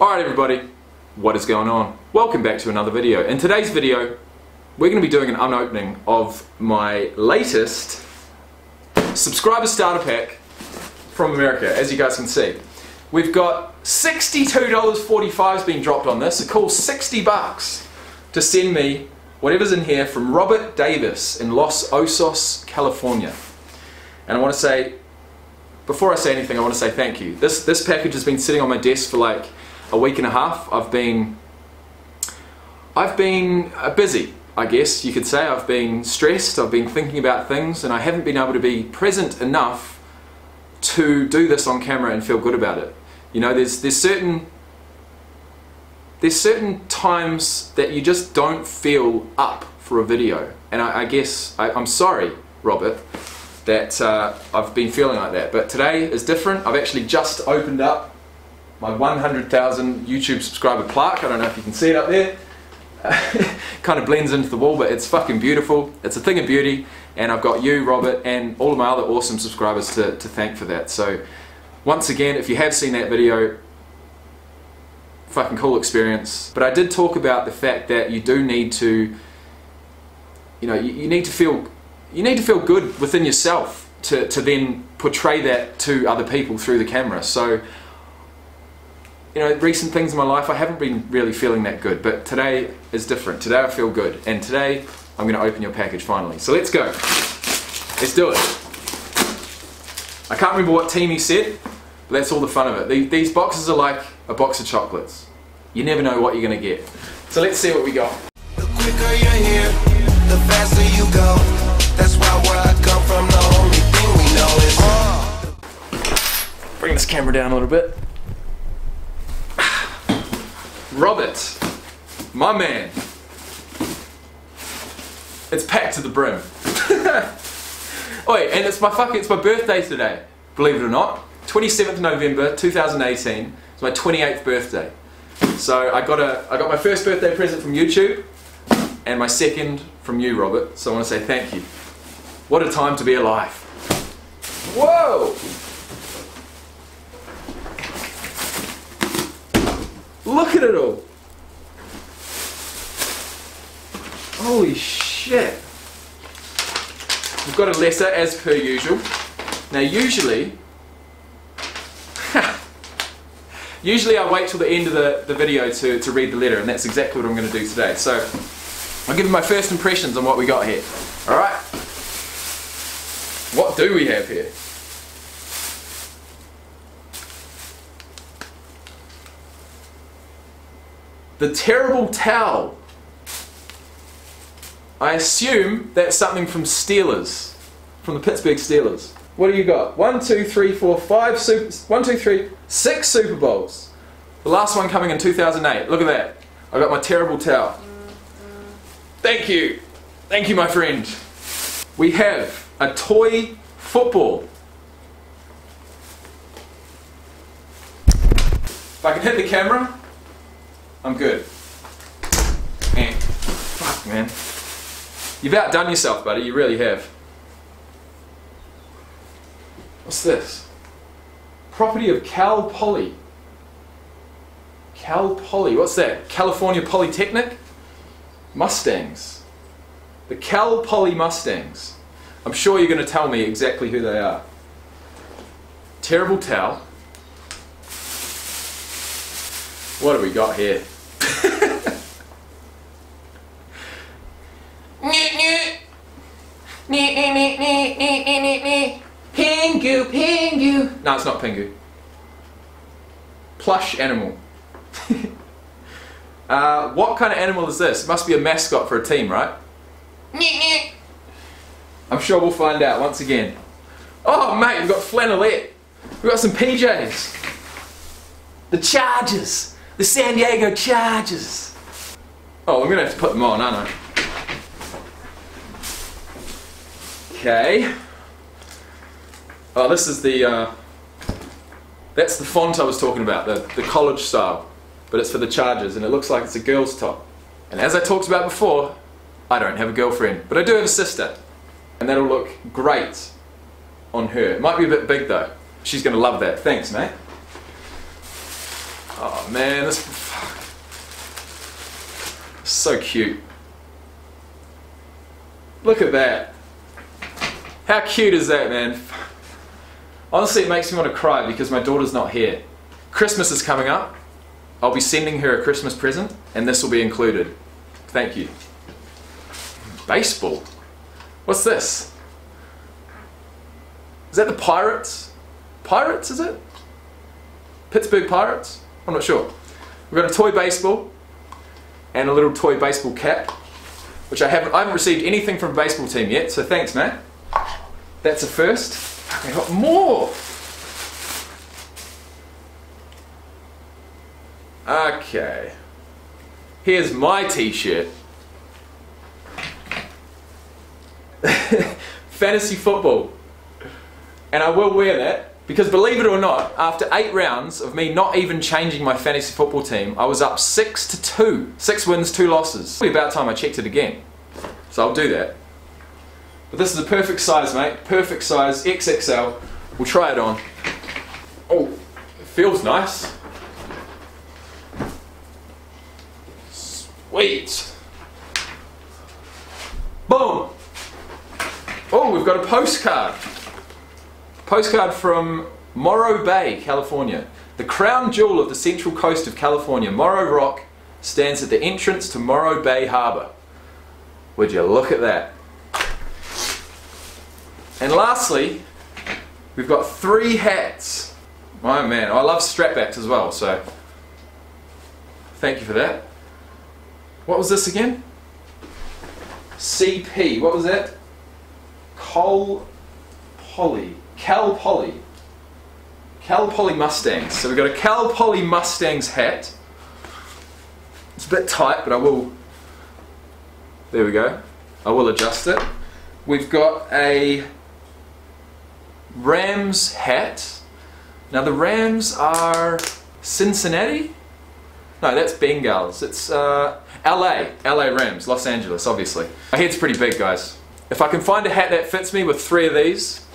Alright everybody, what is going on? Welcome back to another video. In today's video, we're going to be doing an unopening of my latest subscriber starter pack from America, as you guys can see. We've got $62.45 being dropped on this, a cool 60 bucks to send me whatever's in here from Robert Davis in Los Osos, California. And I want to say, before I say anything, I want to say thank you. This, this package has been sitting on my desk for like a week and a half. I've been, I've been uh, busy, I guess you could say. I've been stressed, I've been thinking about things, and I haven't been able to be present enough to do this on camera and feel good about it. You know, there's, there's certain there's certain times that you just don't feel up for a video. And I, I guess, I, am sorry, Robert, that uh, I've been feeling like that. But today is different. I've actually just opened up my 100,000 YouTube subscriber plaque. I don't know if you can see it up there. kind of blends into the wall, but it's fucking beautiful. It's a thing of beauty. And I've got you, Robert, and all of my other awesome subscribers to, to thank for that. So once again, if you have seen that video, fucking cool experience. But I did talk about the fact that you do need to, you know, you, you need to feel, you need to feel good within yourself to, to then portray that to other people through the camera. So, you know, recent things in my life, I haven't been really feeling that good, but today is different. Today I feel good, and today I'm going to open your package finally. So let's go. Let's do it. I can't remember what team he said, but that's all the fun of it. These boxes are like a box of chocolates. You never know what you're going to get. So let's see what we got. The quicker you're here, the faster you go. That's why where I come from, the only thing we know is Bring this camera down a little bit. Robert, my man. It's packed to the brim. wait, and it's my fucking, it's my birthday today, believe it or not. 27th November 2018. It's my 28th birthday. So I got a I got my first birthday present from YouTube and my second from you, Robert. So I want to say thank you. What a time to be alive. Whoa! Look at it all. Holy shit. We've got a letter as per usual. Now usually Usually I wait till the end of the, the video to, to read the letter and that's exactly what I'm going to do today. So I'll give you my first impressions on what we got here. Alright? What do we have here? The terrible towel. I assume that's something from Steelers, from the Pittsburgh Steelers. What do you got? One, two, three, four, five super. One, two, three, six Super Bowls. The last one coming in 2008. Look at that. I got my terrible towel. Thank you. Thank you, my friend. We have a toy football. If I can hit the camera, I'm good. Man, fuck, man. You've outdone yourself, buddy. You really have. What's this? Property of Cal Poly. Cal Poly, what's that? California Polytechnic? Mustangs. The Cal Poly Mustangs. I'm sure you're going to tell me exactly who they are. Terrible towel. What have we got here? Pingu, Pingu. No, it's not Pingu. Plush animal. uh, what kind of animal is this? It must be a mascot for a team, right? I'm sure we'll find out once again. Oh, mate, we've got flannelette. We've got some PJs. The Chargers. The San Diego Chargers. Oh, I'm going to have to put them on, aren't I? Okay. Oh, this is the, uh, that's the font I was talking about, the, the college style. But it's for the Chargers, and it looks like it's a girl's top. And as I talked about before, I don't have a girlfriend, but I do have a sister. And that'll look great on her. It might be a bit big though. She's to love that. Thanks, mate. Oh man, this so cute. Look at that. How cute is that, man? Honestly, it makes me want to cry because my daughter's not here. Christmas is coming up. I'll be sending her a Christmas present, and this will be included. Thank you. Baseball? What's this? Is that the Pirates? Pirates, is it? Pittsburgh Pirates? I'm not sure. We've got a toy baseball and a little toy baseball cap, which I haven't, I haven't received anything from a baseball team yet, so thanks, man. That's a first. I got more. Okay. Here's my t-shirt. Fantasy football. And I will wear that because believe it or not, after eight rounds of me not even changing my fantasy football team, I was up six to two. Six wins, two losses. Probably about time I checked it again. So I'll do that. But this is a perfect size, mate. Perfect size, XXL. We'll try it on. Oh, it feels nice. Sweet. Boom. Oh, we've got a postcard. Postcard from Morro Bay, California. The crown jewel of the central coast of California, Morro Rock, stands at the entrance to Morro Bay Harbor. Would you look at that? And lastly, we've got three hats. Oh man, I love strapbacks as well, so thank you for that. What was this again? CP, what was that? Cole Poly. Cal Poly. Cal Poly Mustangs. So we've got a Cal Poly Mustangs hat. It's a bit tight, but I will. There we go. I will adjust it. We've got a Rams hat. Now the Rams are Cincinnati? No, that's Bengals. It's uh, LA. LA Rams. Los Angeles, obviously. My head's pretty big, guys. If I can find a hat that fits me with three of these,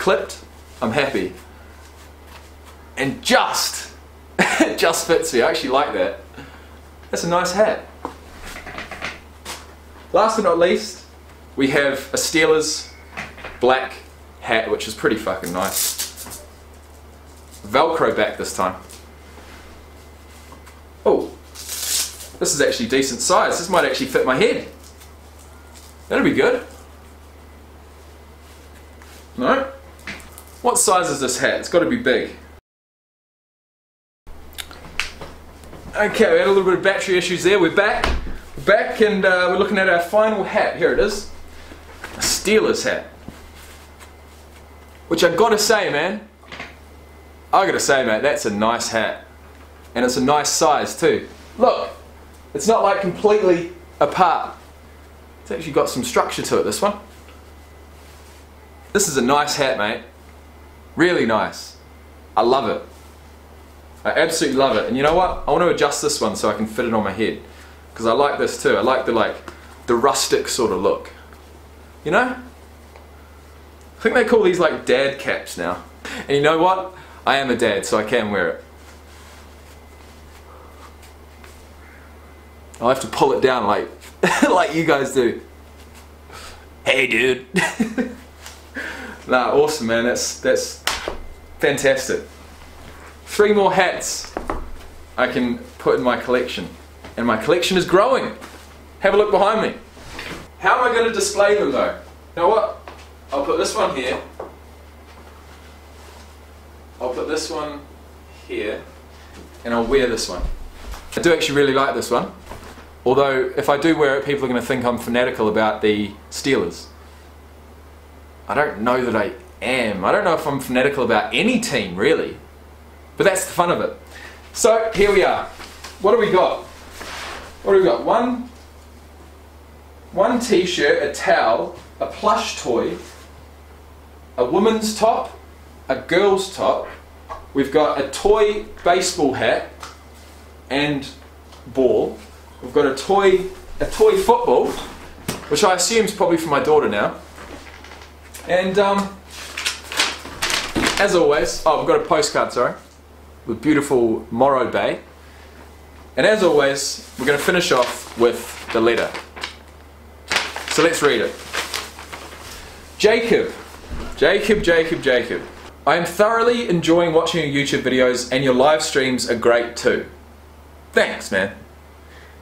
clipped, I'm happy. And just, it just fits me. I actually like that. That's a nice hat. Last but not least, we have a Steelers black hat, which is pretty fucking nice. Velcro back this time. Oh, this is actually decent size. This might actually fit my head. That'll be good. No? What size is this hat? It's got to be big. Okay, we had a little bit of battery issues there. We're back. We're back and uh, we're looking at our final hat. Here it is. A Steelers hat. Which I've gotta say, man. I've gotta say, mate, that's a nice hat. And it's a nice size too. Look, it's not like completely apart. It's actually got some structure to it, this one. This is a nice hat, mate. Really nice. I love it. I absolutely love it. And you know what? I want to adjust this one so I can fit it on my head. Because I like this too. I like the like the rustic sort of look. You know? I think they call these like dad caps now. And you know what? I am a dad, so I can wear it. I'll have to pull it down like like you guys do. Hey dude. nah, awesome man. That's that's fantastic. Three more hats I can put in my collection. And my collection is growing. Have a look behind me. How am I going to display them though? You know what? I'll put this one here. I'll put this one here. And I'll wear this one. I do actually really like this one. Although, if I do wear it, people are going to think I'm fanatical about the Steelers. I don't know that I am. I don't know if I'm fanatical about any team, really. But that's the fun of it. So, here we are. What do we got? What do we got? One, one t-shirt, a towel, a plush toy, a woman's top, a girl's top. We've got a toy baseball hat and ball. We've got a toy, a toy football, which I assume is probably for my daughter now. And um, as always, oh, we've got a postcard, sorry. with beautiful Morro Bay. And as always, we're going to finish off with the letter. So let's read it. Jacob. Jacob, Jacob, Jacob. I am thoroughly enjoying watching your YouTube videos and your live streams are great too. Thanks, man.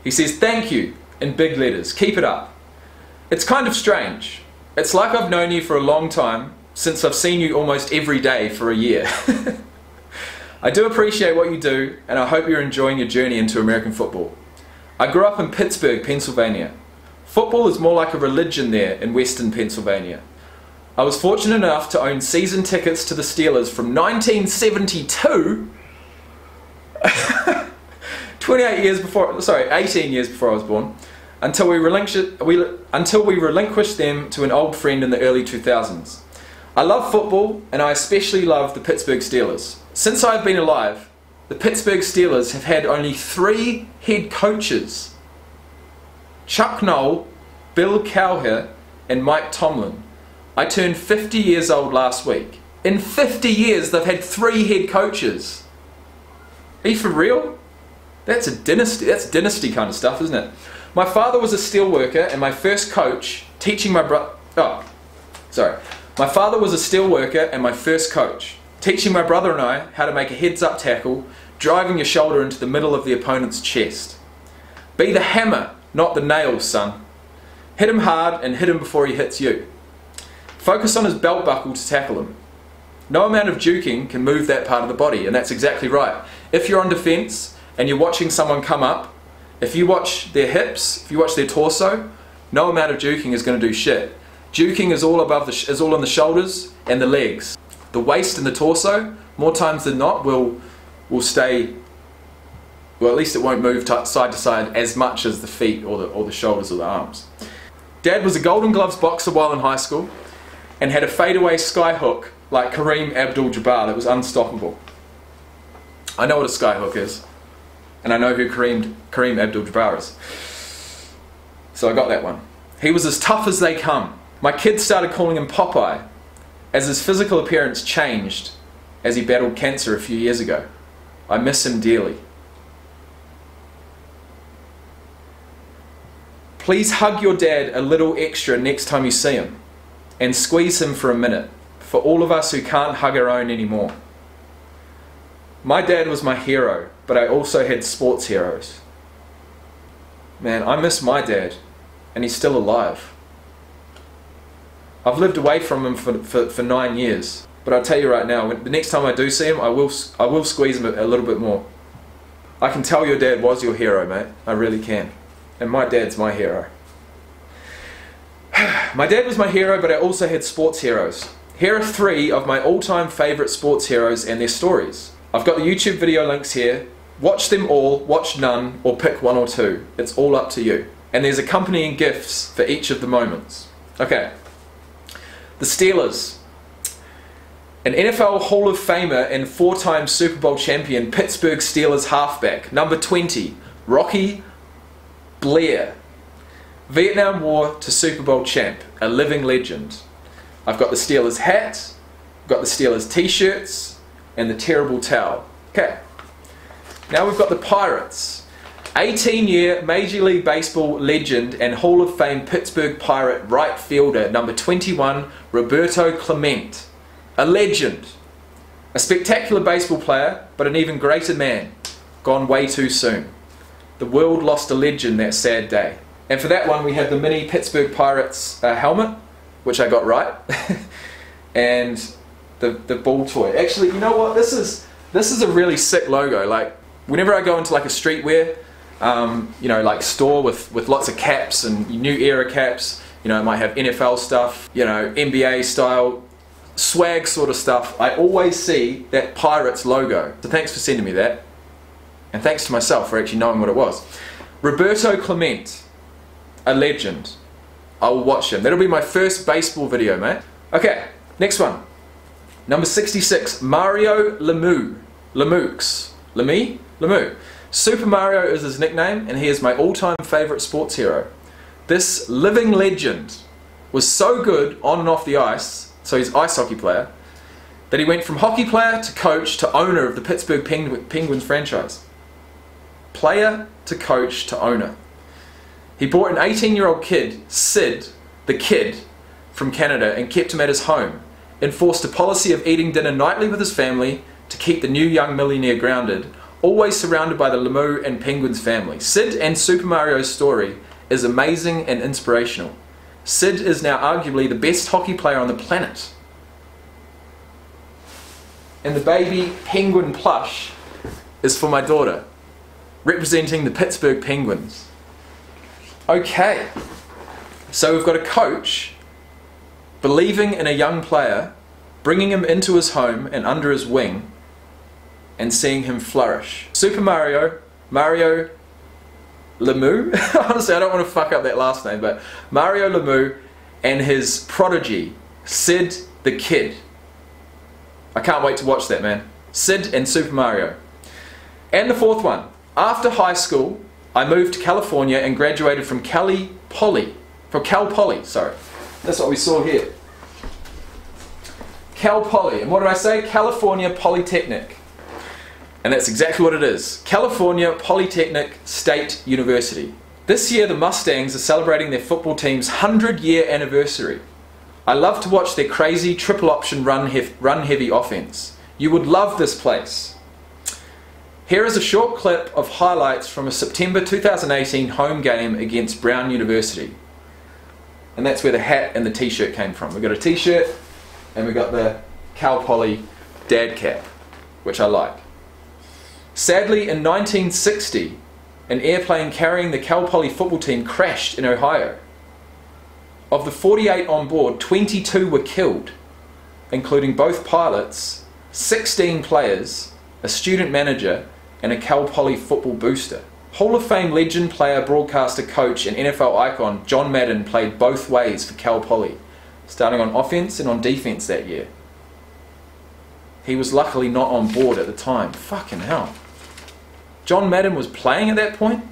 He says, thank you, in big letters. Keep it up. It's kind of strange. It's like I've known you for a long time, since I've seen you almost every day for a year. I do appreciate what you do, and I hope you're enjoying your journey into American football. I grew up in Pittsburgh, Pennsylvania. Football is more like a religion there in western Pennsylvania. I was fortunate enough to own season tickets to the Steelers from 1972, 28 years before, sorry, 18 years before I was born, until we, relinquished, we, until we relinquished them to an old friend in the early 2000s. I love football, and I especially love the Pittsburgh Steelers. Since I've been alive, the Pittsburgh Steelers have had only three head coaches Chuck Noll, Bill Cowher, and Mike Tomlin. I turned 50 years old last week. In 50 years, they've had three head coaches. Are you for real? That's a dynasty. That's dynasty kind of stuff, isn't it? My father was a steel worker, and my first coach teaching my brother. Oh, sorry. My father was a steel worker and my first coach teaching my brother and I how to make a heads up tackle, driving your shoulder into the middle of the opponent's chest. Be the hammer, not the nail, son. Hit him hard and hit him before he hits you. Focus on his belt buckle to tackle him. No amount of juking can move that part of the body, and that's exactly right. If you're on defense and you're watching someone come up, if you watch their hips, if you watch their torso, no amount of juking is going to do shit. Juking is all above the is all on the shoulders and the legs the waist and the torso, more times than not, will will stay. Well, at least it won't move side to side as much as the feet or the or the shoulders or the arms. Dad was a Golden Gloves boxer while in high school, and had a fadeaway skyhook like Kareem Abdul-Jabbar that was unstoppable. I know what a skyhook is, and I know who Kareem Kareem Abdul-Jabbar is. So I got that one. He was as tough as they come. My kids started calling him Popeye as his physical appearance changed as he battled cancer a few years ago. I miss him dearly. Please hug your dad a little extra next time you see him and squeeze him for a minute for all of us who can't hug our own anymore. My dad was my hero, but I also had sports heroes. Man, I miss my dad, and he's still alive. I've lived away from him for, for, for nine years. But I'll tell you right now, the next time I do see him, I will, I will squeeze him a, a little bit more. I can tell your dad was your hero, mate. I really can. And my dad's my hero. my dad was my hero, but I also had sports heroes. Here are three of my all-time favourite sports heroes and their stories. I've got the YouTube video links here. Watch them all, watch none, or pick one or two. It's all up to you. And there's accompanying gifts for each of the moments. Okay, the Steelers. An NFL Hall of Famer and four time Super Bowl champion Pittsburgh Steelers halfback, number 20, Rocky Bleier. Vietnam War to Super Bowl champ, a living legend. I've got the Steelers hat, I've got the Steelers t shirts, and the terrible towel. Okay, now we've got the Pirates. 18 year Major League Baseball legend and Hall of Fame Pittsburgh Pirate right fielder number 21, Roberto Clemente. A legend. A spectacular baseball player, but an even greater man. Gone way too soon. The world lost a legend that sad day. And for that one, we have the mini Pittsburgh Pirates uh, helmet, which I got right, and the the ball toy. Actually, you know what? This is this is a really sick logo. Like whenever I go into like a streetwear um, you know, like store with, with lots of caps and new era caps. You know, it might have NFL stuff, you know, NBA style swag sort of stuff. I always see that Pirates logo. So thanks for sending me that. And thanks to myself for actually knowing what it was. Roberto Clemente, a legend. I will watch him. That'll be my first baseball video, mate. Okay, next one. Number 66, Mario Lemieux. Lemux. Lemi? Lemieux. Super Mario is his nickname, and he is my all-time favourite sports hero. This living legend was so good on and off the ice, so he's ice hockey player, that he went from hockey player to coach to owner of the Pittsburgh Penguins franchise. Player to coach to owner. He bought an 18 year old kid, Sid, the kid, from Canada and kept him at his home, enforced a policy of eating dinner nightly with his family to keep the new young millionaire grounded, always surrounded by the Lemieux and Penguins family. Sid and Super Mario's story is amazing and inspirational. Sid is now arguably the best hockey player on the planet. And the baby penguin plush is for my daughter, representing the Pittsburgh Penguins. Okay, so we've got a coach believing in a young player, bringing him into his home and under his wing, and seeing him flourish. Super Mario, Mario Lemieux, honestly I don't want to fuck up that last name, but Mario Lemieux and his prodigy, Sid the Kid. I can't wait to watch that man. Sid and Super Mario. And the fourth one, after high school, I moved to California and graduated from Cali Poly, from Cal Poly, sorry. That's what we saw here. Cal Poly, and what did I say? California Polytechnic. And that's exactly what it is. California Polytechnic State University. This year the Mustangs are celebrating their football team's 100 year anniversary. I love to watch their crazy triple option run, hef run heavy offense. You would love this place. Here is a short clip of highlights from a September 2018 home game against Brown University. And that's where the hat and the t-shirt came from. We got a t-shirt and we got the Cal Poly dad cap, which I like. Sadly, in 1960, an airplane carrying the Cal Poly football team crashed in Ohio. Of the 48 on board, 22 were killed, including both pilots, 16 players, a student manager, and a Cal Poly football booster. Hall of Fame legend, player, broadcaster, coach, and NFL icon John Madden played both ways for Cal Poly, starting on offense and on defense that year. He was luckily not on board at the time. Fucking hell. John Madden was playing at that point?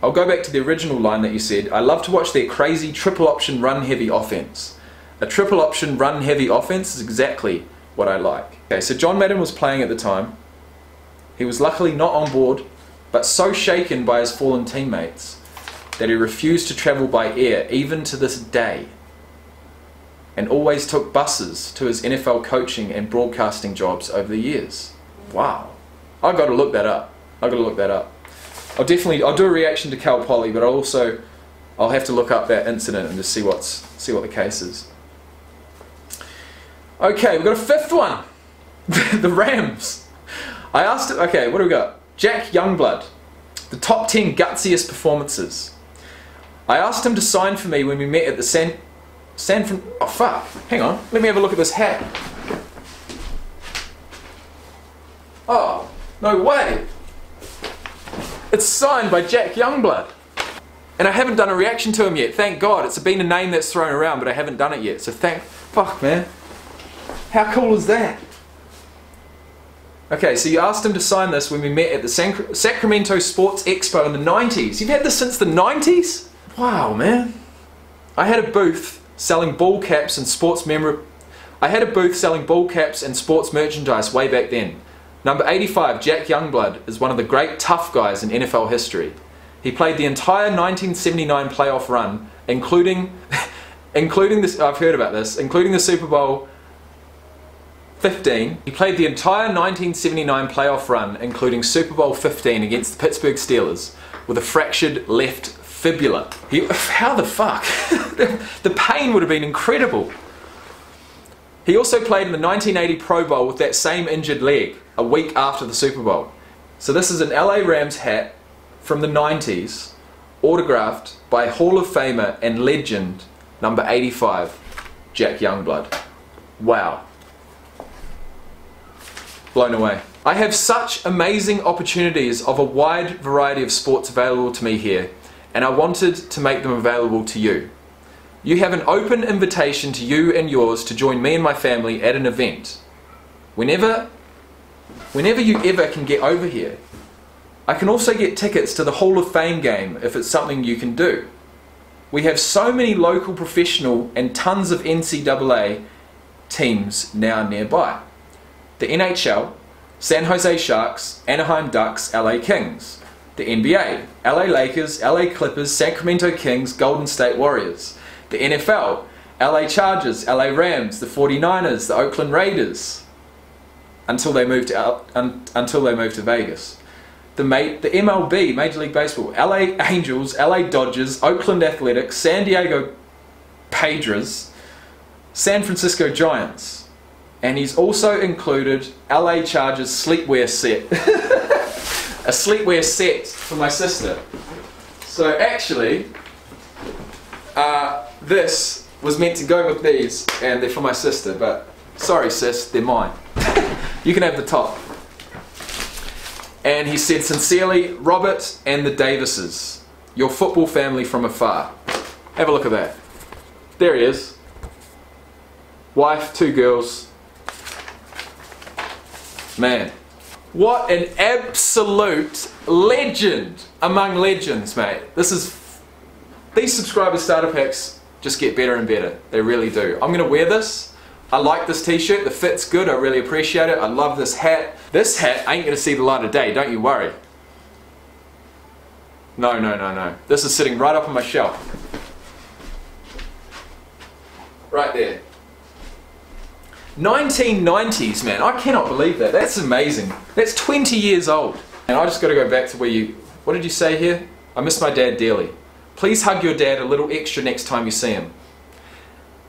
I'll go back to the original line that you said. I love to watch their crazy triple option run heavy offense. A triple option run heavy offense is exactly what I like. Okay, so John Madden was playing at the time. He was luckily not on board, but so shaken by his fallen teammates that he refused to travel by air even to this day and always took buses to his NFL coaching and broadcasting jobs over the years. Wow. I've got to look that up. I've got to look that up. I'll definitely I'll do a reaction to Cal Poly, but I'll also I'll have to look up that incident and just see what's see what the case is. Okay, we've got a fifth one. the Rams. I asked okay, what do we got? Jack Youngblood, the top 10 gutsiest performances. I asked him to sign for me when we met at the San, San Fran, oh fuck, hang on, let me have a look at this hat. Oh, no way. It's signed by Jack Youngblood. And I haven't done a reaction to him yet, thank God. It's been a name that's thrown around, but I haven't done it yet. So thank, fuck man. How cool is that? Okay, so you asked him to sign this when we met at the San Sacramento Sports Expo in the 90s. You've had this since the 90s? Wow, man. I had a booth selling ball caps and sports memorabilia. I had a booth selling ball caps and sports merchandise way back then. Number 85, Jack Youngblood, is one of the great tough guys in NFL history. He played the entire 1979 playoff run, including, including this. I've heard about this, including the Super Bowl 15. He played the entire 1979 playoff run, including Super Bowl 15 against the Pittsburgh Steelers, with a fractured left fibula. He, how the fuck? the pain would have been incredible. He also played in the 1980 Pro Bowl with that same injured leg a week after the Super Bowl. So this is an LA Rams hat from the 90s, autographed by Hall of Famer and legend number 85, Jack Youngblood. Wow blown away. I have such amazing opportunities of a wide variety of sports available to me here, and I wanted to make them available to you. You have an open invitation to you and yours to join me and my family at an event. Whenever, whenever you ever can get over here. I can also get tickets to the Hall of Fame game if it's something you can do. We have so many local professional and tons of NCAA teams now nearby. The NHL, San Jose Sharks, Anaheim Ducks, LA Kings. The NBA, LA Lakers, LA Clippers, Sacramento Kings, Golden State Warriors. The NFL, LA Chargers, LA Rams, the 49ers, the Oakland Raiders. Until they moved to, un, until they moved to Vegas. The, the MLB, Major League Baseball, LA Angels, LA Dodgers, Oakland Athletics, San Diego Padres, San Francisco Giants. And he's also included LA Chargers sleepwear set. a sleepwear set for my sister. So actually, uh, this was meant to go with these, and they're for my sister, but sorry sis, they're mine. you can have the top. And he said, sincerely, Robert and the Davises, your football family from afar. Have a look at that. There he is. Wife, two girls. Man, what an absolute legend among legends, mate. This is these subscriber starter packs just get better and better. They really do. I'm gonna wear this. I like this t-shirt. The fit's good. I really appreciate it. I love this hat. This hat ain't gonna see the light of day. Don't you worry. No, no, no, no. This is sitting right up on my shelf. Right there. 1990s, man. I cannot believe that. That's amazing. That's 20 years old. And I just got to go back to where you. What did you say here? I miss my dad dearly. Please hug your dad a little extra next time you see him.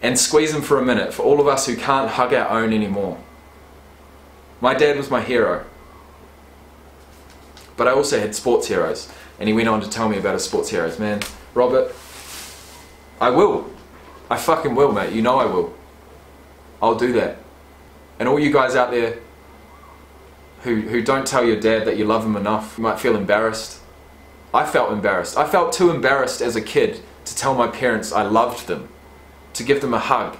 And squeeze him for a minute for all of us who can't hug our own anymore. My dad was my hero. But I also had sports heroes. And he went on to tell me about his sports heroes. Man, Robert, I will. I fucking will, mate. You know I will. I'll do that. And all you guys out there who, who don't tell your dad that you love him enough, you might feel embarrassed. I felt embarrassed. I felt too embarrassed as a kid to tell my parents I loved them, to give them a hug.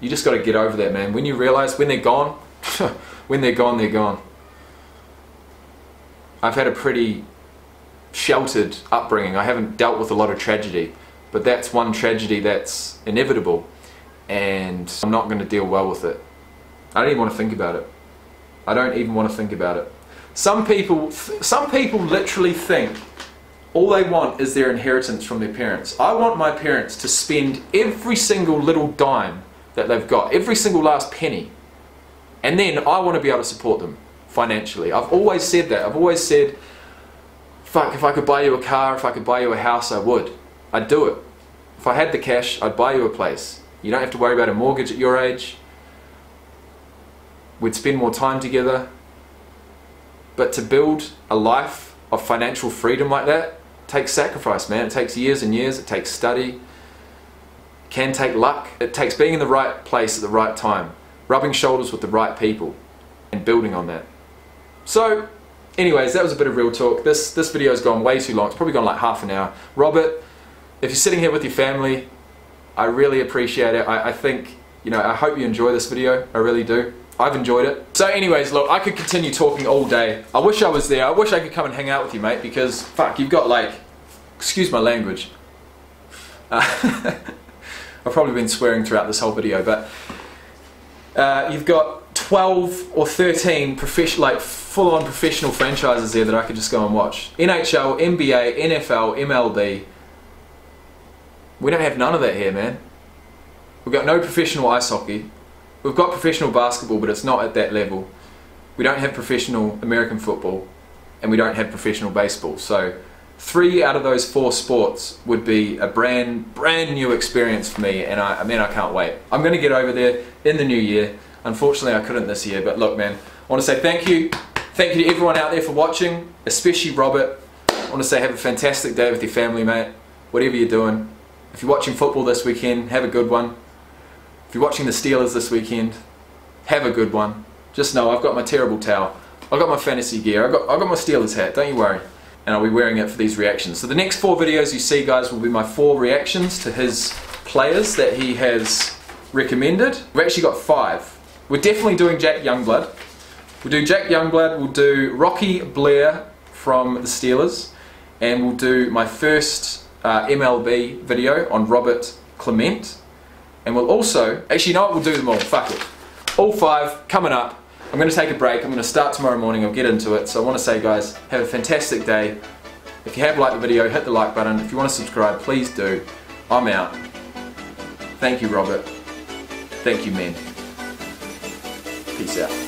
You just got to get over that, man. When you realize when they're gone, when they're gone, they're gone. I've had a pretty sheltered upbringing. I haven't dealt with a lot of tragedy, but that's one tragedy that's inevitable and I'm not going to deal well with it. I don't even want to think about it. I don't even want to think about it. Some people, some people literally think all they want is their inheritance from their parents. I want my parents to spend every single little dime that they've got, every single last penny, and then I want to be able to support them financially. I've always said that. I've always said, fuck, if I could buy you a car, if I could buy you a house, I would. I'd do it. If I had the cash, I'd buy you a place. You don't have to worry about a mortgage at your age. We'd spend more time together. But to build a life of financial freedom like that takes sacrifice, man. It takes years and years. It takes study. Can take luck. It takes being in the right place at the right time, rubbing shoulders with the right people, and building on that. So, anyways, that was a bit of real talk. This this video has gone way too long. It's probably gone like half an hour. Robert, if you're sitting here with your family, I really appreciate it. I, I think, you know, I hope you enjoy this video. I really do. I've enjoyed it. So anyways, look, I could continue talking all day. I wish I was there. I wish I could come and hang out with you, mate, because, fuck, you've got like, excuse my language. Uh, I've probably been swearing throughout this whole video, but uh, you've got 12 or 13 professional, like full-on professional franchises there that I could just go and watch. NHL, NBA, NFL, MLB, we don't have none of that here, man. We've got no professional ice hockey. We've got professional basketball, but it's not at that level. We don't have professional American football, and we don't have professional baseball. So, three out of those four sports would be a brand brand new experience for me, and I, I mean, I can't wait. I'm going to get over there in the new year. Unfortunately, I couldn't this year, but look, man, I want to say thank you. Thank you to everyone out there for watching, especially Robert. I want to say have a fantastic day with your family, mate. Whatever you're doing, if you're watching football this weekend, have a good one. If you're watching the Steelers this weekend, have a good one. Just know I've got my terrible towel. I've got my fantasy gear. I've got, I've got my Steelers hat, don't you worry. And I'll be wearing it for these reactions. So the next four videos you see, guys, will be my four reactions to his players that he has recommended. We've actually got five. We're definitely doing Jack Youngblood. We'll do Jack Youngblood, we'll do Rocky Blair from the Steelers, and we'll do my first uh, MLB video on Robert Clement. And we'll also, actually, you know what? We'll do them all. Fuck it. All five coming up. I'm going to take a break. I'm going to start tomorrow morning. I'll get into it. So I want to say, guys, have a fantastic day. If you have liked the video, hit the like button. If you want to subscribe, please do. I'm out. Thank you, Robert. Thank you, men. Peace out.